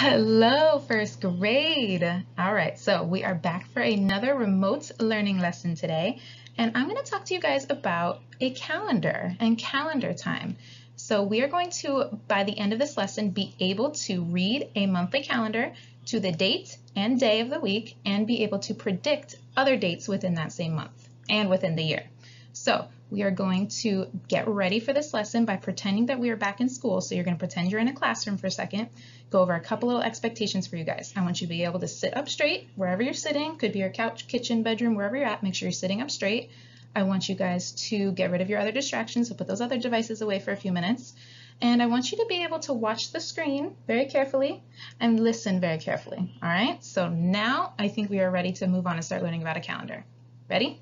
Hello, first grade. All right, so we are back for another remote learning lesson today, and I'm going to talk to you guys about a calendar and calendar time. So we are going to, by the end of this lesson, be able to read a monthly calendar to the date and day of the week and be able to predict other dates within that same month and within the year. So we are going to get ready for this lesson by pretending that we are back in school. So you're going to pretend you're in a classroom for a second, go over a couple little expectations for you guys. I want you to be able to sit up straight wherever you're sitting, could be your couch, kitchen, bedroom, wherever you're at, make sure you're sitting up straight. I want you guys to get rid of your other distractions, so put those other devices away for a few minutes. And I want you to be able to watch the screen very carefully and listen very carefully. All right, so now I think we are ready to move on and start learning about a calendar. Ready?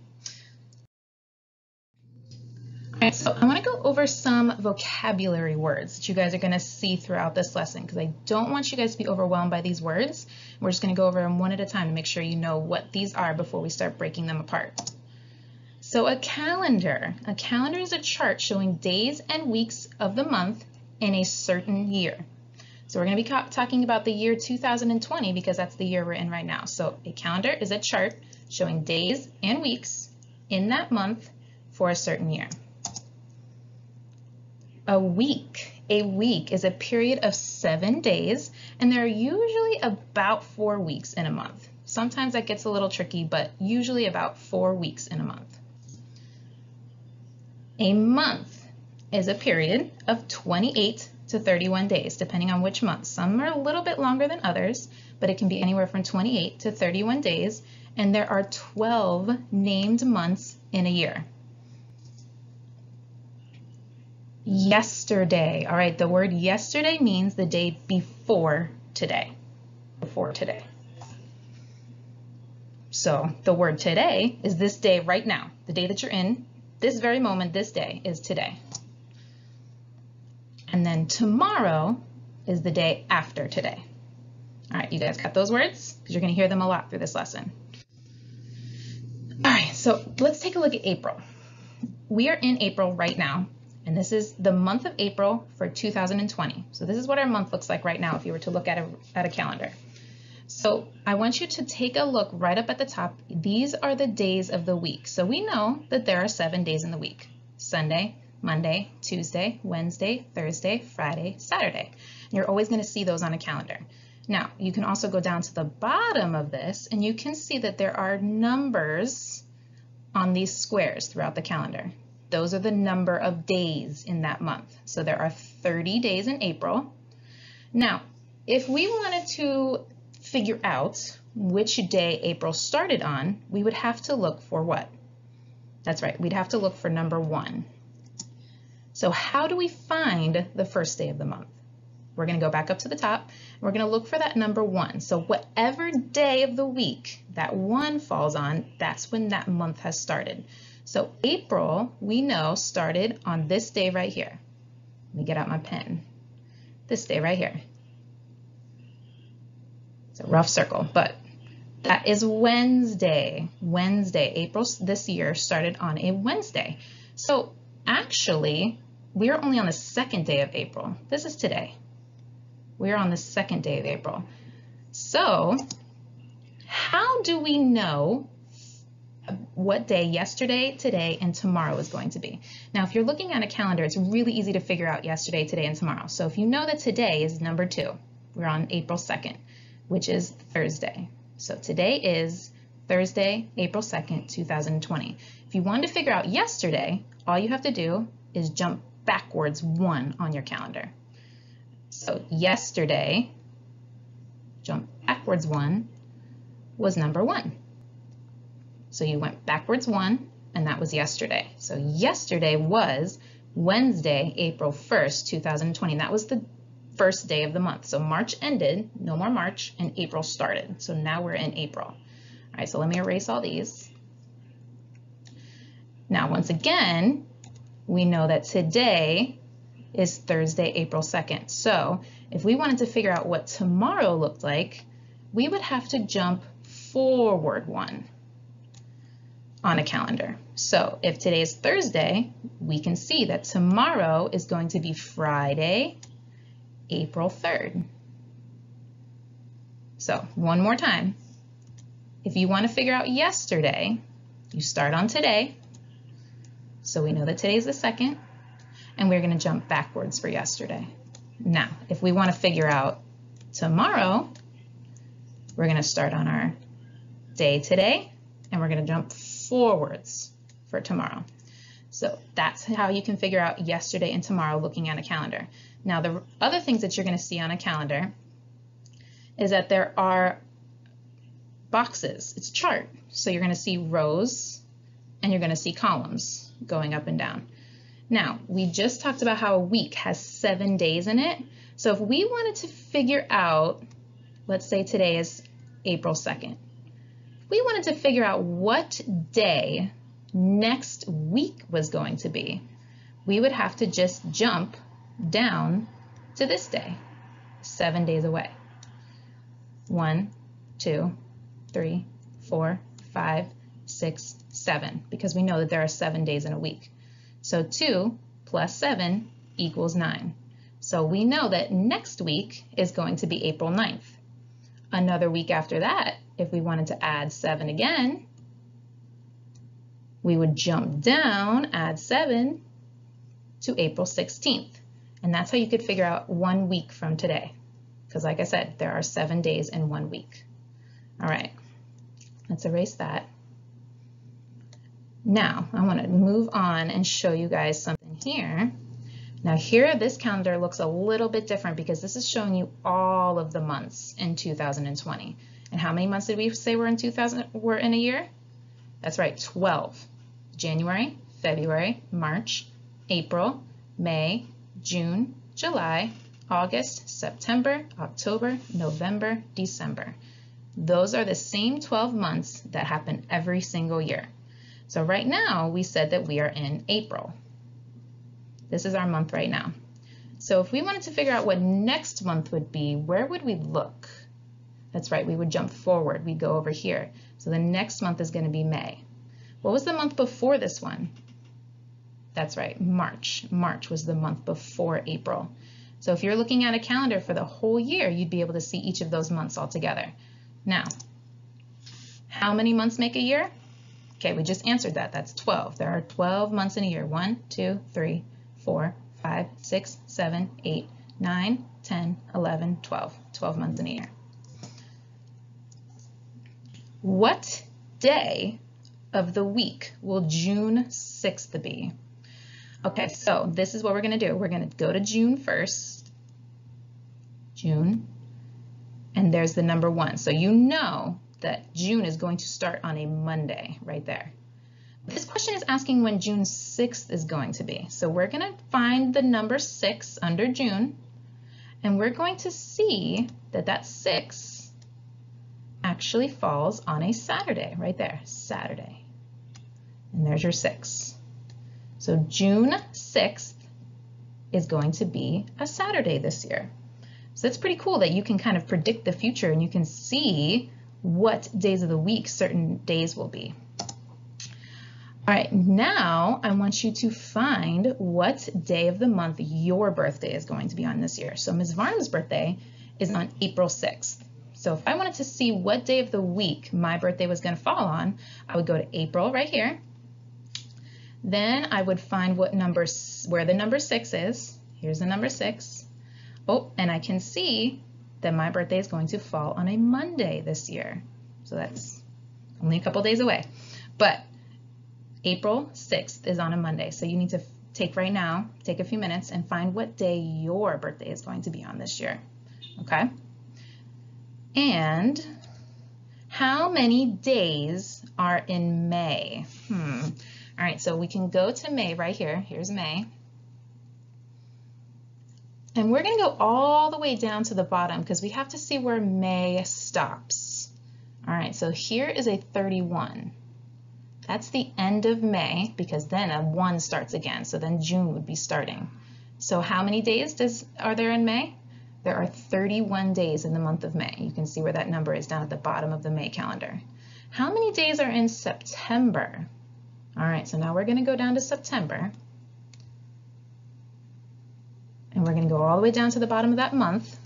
Alright, so I want to go over some vocabulary words that you guys are going to see throughout this lesson because I don't want you guys to be overwhelmed by these words. We're just going to go over them one at a time to make sure you know what these are before we start breaking them apart. So a calendar. A calendar is a chart showing days and weeks of the month in a certain year. So we're going to be talking about the year 2020 because that's the year we're in right now. So a calendar is a chart showing days and weeks in that month for a certain year. A week. A week is a period of seven days, and there are usually about four weeks in a month. Sometimes that gets a little tricky, but usually about four weeks in a month. A month is a period of 28 to 31 days, depending on which month. Some are a little bit longer than others, but it can be anywhere from 28 to 31 days, and there are 12 named months in a year. Yesterday. All right, the word yesterday means the day before today. Before today. So the word today is this day right now. The day that you're in, this very moment, this day is today. And then tomorrow is the day after today. All right, you guys got those words? Because you're going to hear them a lot through this lesson. All right, so let's take a look at April. We are in April right now, and this is the month of April for 2020. So this is what our month looks like right now if you were to look at a, at a calendar. So I want you to take a look right up at the top. These are the days of the week. So we know that there are seven days in the week. Sunday, Monday, Tuesday, Wednesday, Thursday, Friday, Saturday. And you're always going to see those on a calendar. Now, you can also go down to the bottom of this and you can see that there are numbers on these squares throughout the calendar. Those are the number of days in that month. So there are 30 days in April. Now, if we wanted to figure out which day April started on, we would have to look for what? That's right, we'd have to look for number one. So how do we find the first day of the month? We're going to go back up to the top. We're going to look for that number one. So whatever day of the week that one falls on, that's when that month has started. So April, we know, started on this day right here. Let me get out my pen. This day right here. It's a rough circle, but that is Wednesday. Wednesday, April this year started on a Wednesday. So actually, we are only on the second day of April. This is today. We are on the second day of April. So how do we know what day yesterday, today, and tomorrow is going to be. Now, if you're looking at a calendar, it's really easy to figure out yesterday, today, and tomorrow. So if you know that today is number two, we're on April 2nd, which is Thursday. So today is Thursday, April 2nd, 2020. If you wanted to figure out yesterday, all you have to do is jump backwards one on your calendar. So yesterday, jump backwards one, was number one. So you went backwards one, and that was yesterday. So yesterday was Wednesday, April 1st, 2020. That was the first day of the month. So March ended, no more March, and April started. So now we're in April. All right, so let me erase all these. Now, once again, we know that today is Thursday, April 2nd. So if we wanted to figure out what tomorrow looked like, we would have to jump forward one on a calendar. So if today is Thursday, we can see that tomorrow is going to be Friday, April 3rd. So one more time. If you want to figure out yesterday, you start on today. So we know that today is the second, and we're going to jump backwards for yesterday. Now, if we want to figure out tomorrow, we're going to start on our day today, and we're going to jump forwards for tomorrow. So that's how you can figure out yesterday and tomorrow looking at a calendar. Now, the other things that you're going to see on a calendar is that there are boxes. It's chart. So you're going to see rows and you're going to see columns going up and down. Now, we just talked about how a week has seven days in it. So if we wanted to figure out, let's say today is April 2nd, we wanted to figure out what day next week was going to be, we would have to just jump down to this day, seven days away. One, two, three, four, five, six, seven, because we know that there are seven days in a week. So two plus seven equals nine. So we know that next week is going to be April 9th. Another week after that, if we wanted to add seven again, we would jump down, add 7 to April 16th. And that's how you could figure out one week from today. Because like I said, there are seven days in one week. All right, let's erase that. Now, I want to move on and show you guys something here. Now here, this calendar looks a little bit different because this is showing you all of the months in 2020. And how many months did we say were in 2000 were in a year? That's right, 12. January, February, March, April, May, June, July, August, September, October, November, December. Those are the same 12 months that happen every single year. So right now we said that we are in April. This is our month right now. So if we wanted to figure out what next month would be, where would we look? That's right, we would jump forward. We'd go over here. So the next month is going to be May. What was the month before this one? That's right, March. March was the month before April. So if you're looking at a calendar for the whole year, you'd be able to see each of those months all together. Now, how many months make a year? Okay, we just answered that. That's 12. There are 12 months in a year. 1, 2, 3, 4, 5, 6, 7, 8, 9, 10, 11, 12. 12 months in a year. What day of the week will June 6th be? Okay, so this is what we're going to do. We're going to go to June 1st. June. And there's the number one. So you know that June is going to start on a Monday right there. This question is asking when June 6th is going to be. So we're going to find the number 6 under June. And we're going to see that that 6 actually falls on a Saturday right there, Saturday. And there's your 6. So June 6th is going to be a Saturday this year. So it's pretty cool that you can kind of predict the future and you can see what days of the week certain days will be. All right, now I want you to find what day of the month your birthday is going to be on this year. So Ms. Varnum's birthday is on April 6th. So if I wanted to see what day of the week my birthday was going to fall on, I would go to April right here, then I would find what number, where the number six is. Here's the number six. Oh, and I can see that my birthday is going to fall on a Monday this year. So that's only a couple days away. But April 6th is on a Monday. So you need to take right now, take a few minutes and find what day your birthday is going to be on this year. Okay? And how many days are in May? Hmm. All right, so we can go to May right here. Here's May. And we're going to go all the way down to the bottom because we have to see where May stops. All right, so here is a 31. That's the end of May because then a 1 starts again. So then June would be starting. So how many days does are there in May? There are 31 days in the month of May. You can see where that number is down at the bottom of the May calendar. How many days are in September? All right, so now we're going to go down to September. And we're going to go all the way down to the bottom of that month.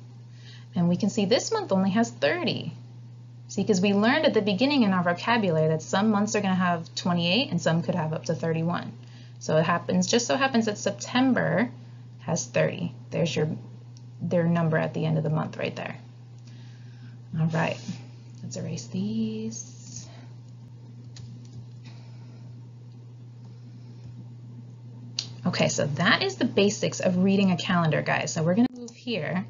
And we can see this month only has 30. See, because we learned at the beginning in our vocabulary that some months are going to have 28 and some could have up to 31. So it happens, just so happens that September has 30. There's your their number at the end of the month right there. All right, let's erase these. Okay, so that is the basics of reading a calendar, guys. So we're going to move here.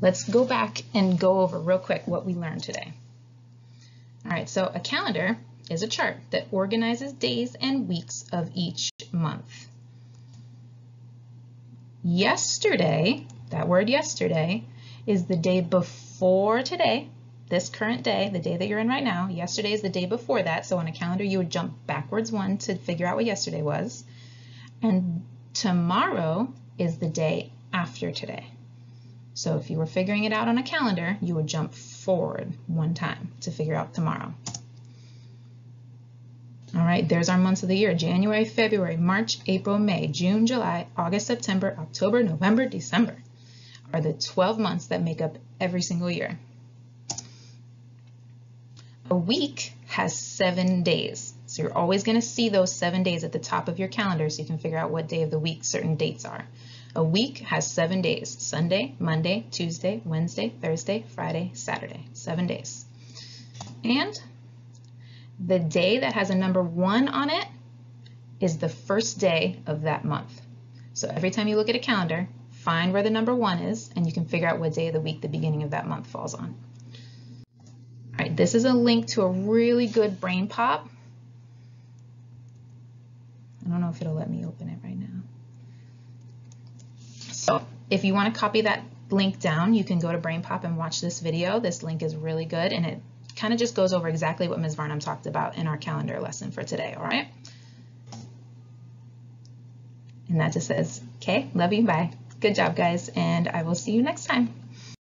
Let's go back and go over real quick what we learned today. All right, so a calendar is a chart that organizes days and weeks of each month. Yesterday, that word yesterday, is the day before today, this current day, the day that you're in right now. Yesterday is the day before that, so on a calendar you would jump backwards one to figure out what yesterday was. And tomorrow is the day after today. So if you were figuring it out on a calendar, you would jump forward one time to figure out tomorrow. All right, there's our months of the year, January, February, March, April, May, June, July, August, September, October, November, December are the 12 months that make up every single year. A week has seven days. So you're always going to see those seven days at the top of your calendar so you can figure out what day of the week certain dates are. A week has seven days, Sunday, Monday, Tuesday, Wednesday, Thursday, Friday, Saturday, seven days. And the day that has a number one on it is the first day of that month. So every time you look at a calendar, find where the number one is, and you can figure out what day of the week the beginning of that month falls on. All right, this is a link to a really good BrainPop. I don't know if it'll let me open it right now. So if you want to copy that link down, you can go to BrainPop and watch this video. This link is really good and it kind of just goes over exactly what Ms. Varnum talked about in our calendar lesson for today, all right? And that just says, okay, love you, bye. Good job, guys, and I will see you next time.